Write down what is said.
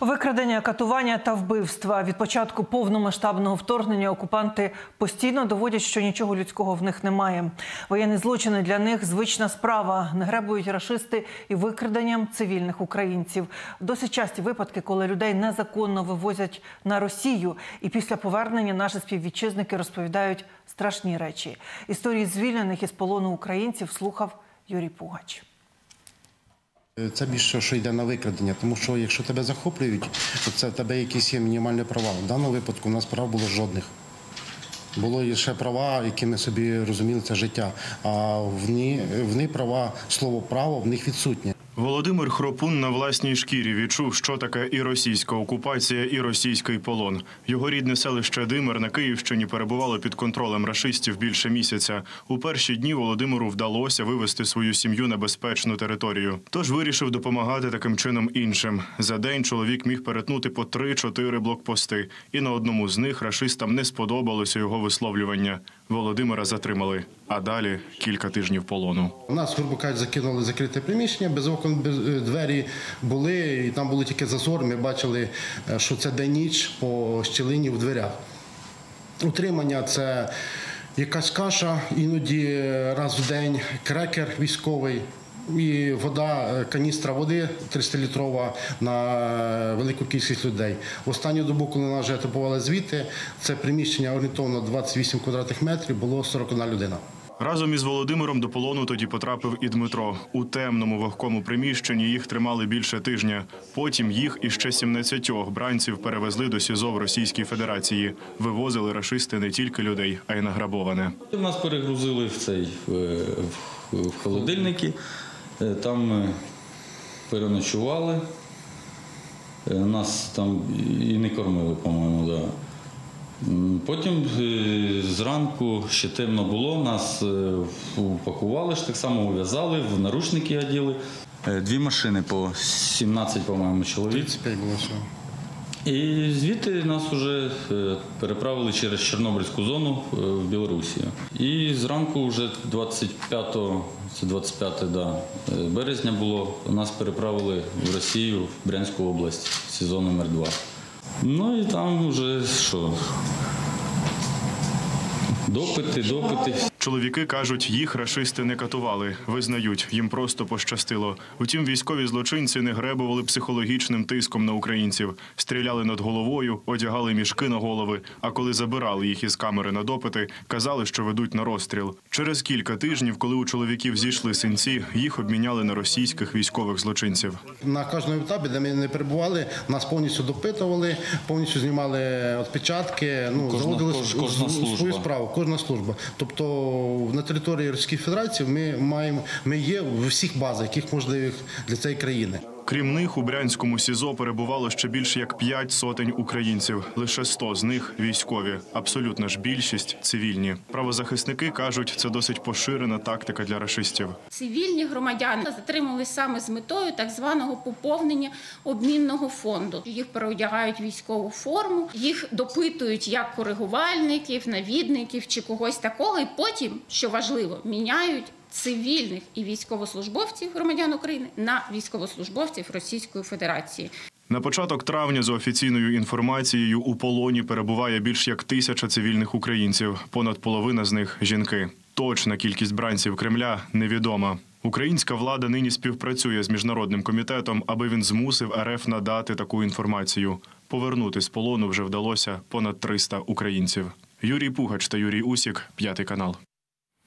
Викрадення, катування та вбивства від початку повномасштабного вторгнення окупанти постійно доводять, що нічого людського в них немає. Воєнні злочини для них звична справа. Не гребують рашисти і викраденням цивільних українців. Досить часті випадки, коли людей незаконно вивозять на Росію, і після повернення наші співвітчизники розповідають страшні речі. Історії звільнених із полону українців слухав Юрій Пугач. Це більше, що йде на викрадення, тому що якщо тебе захоплюють, то це в тебе якісь є мінімальні права. В даному випадку у нас прав було жодних. Було лише права, які ми собі розуміли, це життя. А в них права, слово право в них відсутнє. Володимир Хропун на власній шкірі відчув, що таке і російська окупація, і російський полон. Його рідне селище Димир на Київщині перебувало під контролем рашистів більше місяця. У перші дні Володимиру вдалося вивести свою сім'ю на безпечну територію. Тож вирішив допомагати таким чином іншим. За день чоловік міг перетнути по 3-4 блокпости, і на одному з них рашистам не сподобалося його висловлювання. Володимира затримали, а далі кілька тижнів полону. У нас, грубо кажучи, закинули закрите приміщення, без окон, без е, двері були, і там були тільки зазор. Ми бачили, е, що це день ніч по щілині в дверях. Утримання це якась каша, іноді е, раз в день, крекер військовий. І вода, каністра води 300-літрова на велику кількість людей. Останню добу, коли нас вже етапували звідти, це приміщення орієнтовно 28 квадратних метрів, було 41 людина. Разом із Володимиром до полону тоді потрапив і Дмитро. У темному вогкому приміщенні їх тримали більше тижня. Потім їх і ще 17 бранців перевезли до СІЗО в Російській Федерації. Вивозили рашисти не тільки людей, а й награбоване. Нас перегрузили в цей в, в- холодильники, Е, там ми переночували. Е, Нас там і не кормили, по-моєму, да. Потім е, зранку ще темно було, нас е, упакували ж так само, ув'язали, в наручники оділи. Е, Дві машини по 17, по-моєму, чоловік. 35 було всього. І звідти нас вже переправили через Чорнобильську зону в Білорусі. І зранку, вже 25, це 25 да, березня було, нас переправили в Росію, в Брянську область, СІЗО номер 2 Ну і там вже що? Допити, допити. Чоловіки кажуть, їх рашисти не катували. Визнають, їм просто пощастило. Утім, військові злочинці не гребували психологічним тиском на українців, стріляли над головою, одягали мішки на голови. А коли забирали їх із камери на допити, казали, що ведуть на розстріл. Через кілька тижнів, коли у чоловіків зійшли синці, їх обміняли на російських військових злочинців. На кожному етапі, де ми не перебували, нас повністю допитували, повністю знімали відпечатки, ну, Кожна- заводили кожна с- свою справу, кожна служба. Тобто на території Російської Федерації ми маємо, ми є в всіх базах, яких можливих для цієї країни. Крім них, у брянському СІЗО перебувало ще більше як п'ять сотень українців. Лише 100 з них військові. Абсолютна ж більшість цивільні. Правозахисники кажуть, це досить поширена тактика для рашистів. Цивільні громадяни затримали саме з метою так званого поповнення обмінного фонду. Їх переодягають військову форму, їх допитують як коригувальників, навідників чи когось такого, і потім, що важливо, міняють. Цивільних і військовослужбовців громадян України на військовослужбовців Російської Федерації. На початок травня, за офіційною інформацією, у полоні перебуває більш як тисяча цивільних українців. Понад половина з них жінки. Точна кількість бранців Кремля невідома. Українська влада нині співпрацює з міжнародним комітетом, аби він змусив РФ надати таку інформацію. Повернути з полону вже вдалося понад 300 українців. Юрій Пугач та Юрій Усік, п'ятий канал.